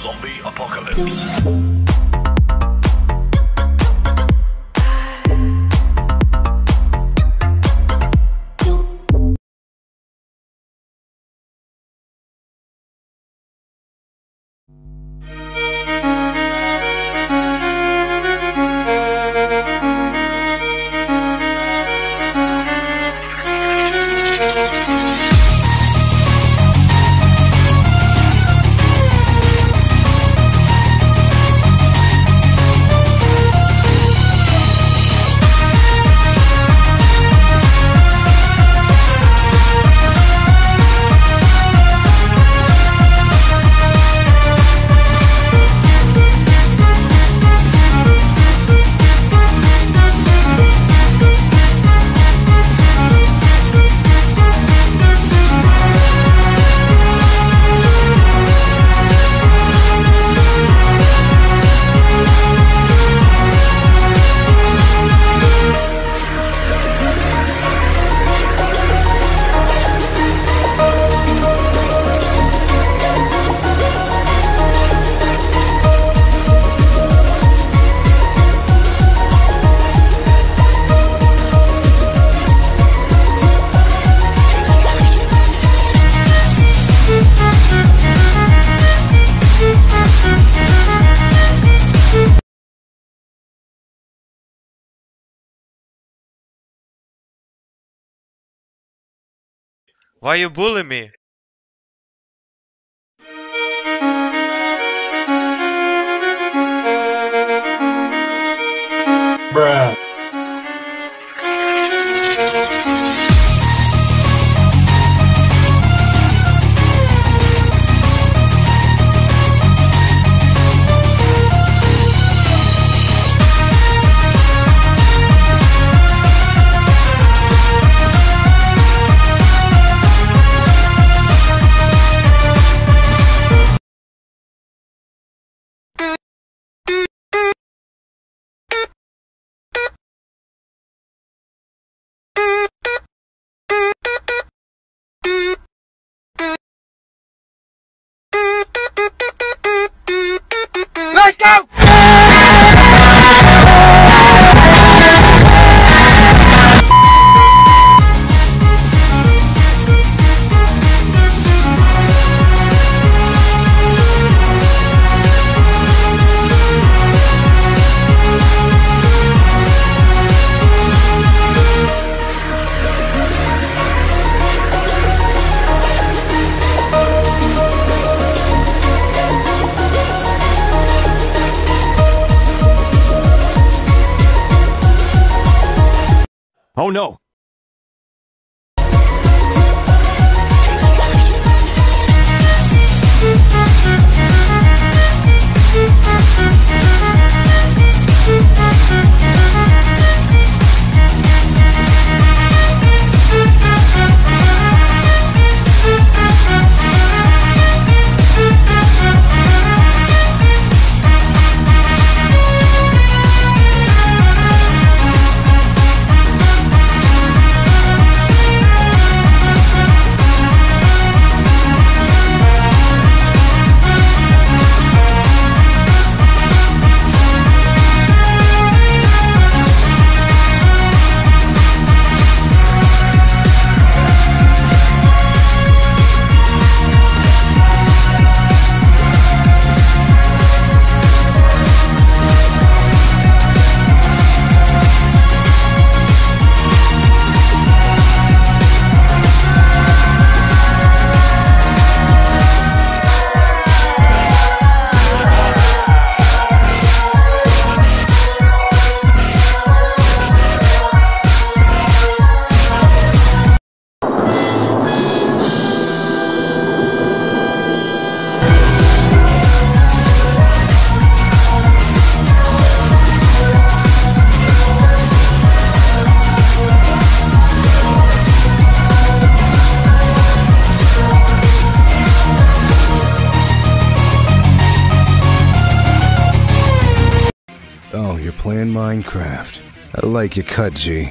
Zombie Apocalypse. Why you bully me? Oh no! Playing Minecraft. I like your cut, G.